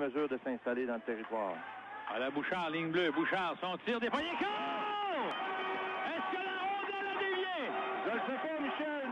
mesure de s'installer dans le territoire. À la Bouchard, ligne bleue. Bouchard, son tir des poignets. Est-ce que la ronde a dévié? Je le sais pas, Michel.